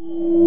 you